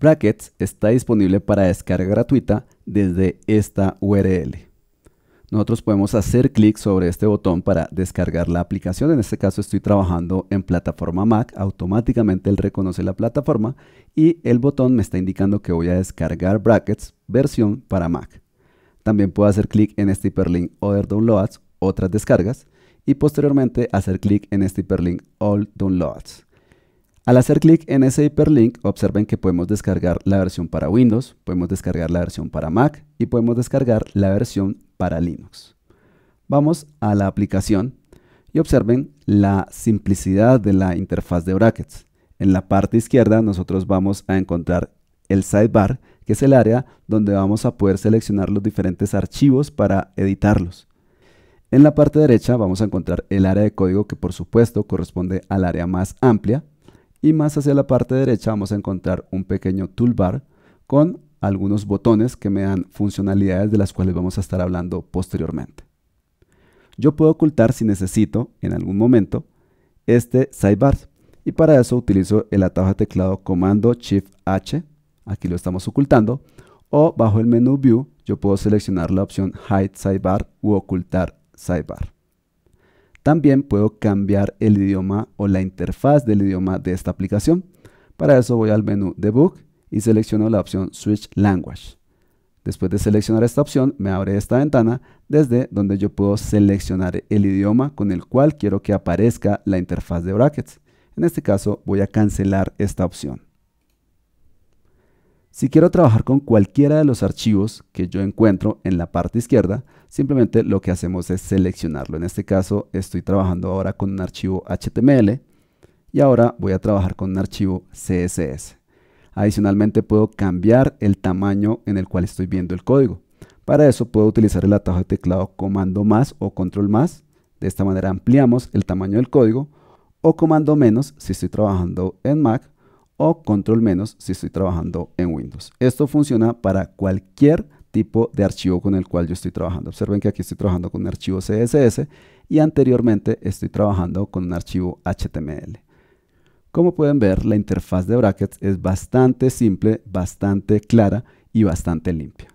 Brackets está disponible para descarga gratuita desde esta URL. Nosotros podemos hacer clic sobre este botón para descargar la aplicación. En este caso estoy trabajando en plataforma Mac. Automáticamente él reconoce la plataforma y el botón me está indicando que voy a descargar Brackets versión para Mac. También puedo hacer clic en este hiperlink Other Downloads, otras descargas, y posteriormente hacer clic en este hiperlink All Downloads. Al hacer clic en ese hiperlink, observen que podemos descargar la versión para Windows, podemos descargar la versión para Mac y podemos descargar la versión para Linux. Vamos a la aplicación y observen la simplicidad de la interfaz de brackets. En la parte izquierda nosotros vamos a encontrar el sidebar, que es el área donde vamos a poder seleccionar los diferentes archivos para editarlos. En la parte derecha vamos a encontrar el área de código que por supuesto corresponde al área más amplia y más hacia la parte derecha vamos a encontrar un pequeño toolbar con algunos botones que me dan funcionalidades de las cuales vamos a estar hablando posteriormente. Yo puedo ocultar si necesito en algún momento este sidebar y para eso utilizo el atajo de teclado comando Shift H, aquí lo estamos ocultando, o bajo el menú View yo puedo seleccionar la opción Hide Sidebar u ocultar sidebar. También puedo cambiar el idioma o la interfaz del idioma de esta aplicación. Para eso voy al menú Debug y selecciono la opción Switch Language. Después de seleccionar esta opción, me abre esta ventana desde donde yo puedo seleccionar el idioma con el cual quiero que aparezca la interfaz de brackets. En este caso voy a cancelar esta opción. Si quiero trabajar con cualquiera de los archivos que yo encuentro en la parte izquierda, simplemente lo que hacemos es seleccionarlo. En este caso estoy trabajando ahora con un archivo HTML y ahora voy a trabajar con un archivo CSS. Adicionalmente puedo cambiar el tamaño en el cual estoy viendo el código. Para eso puedo utilizar el atajo de teclado comando más o control más. De esta manera ampliamos el tamaño del código o comando menos si estoy trabajando en Mac o control menos si estoy trabajando en Windows. Esto funciona para cualquier tipo de archivo con el cual yo estoy trabajando. Observen que aquí estoy trabajando con un archivo CSS y anteriormente estoy trabajando con un archivo HTML. Como pueden ver, la interfaz de brackets es bastante simple, bastante clara y bastante limpia.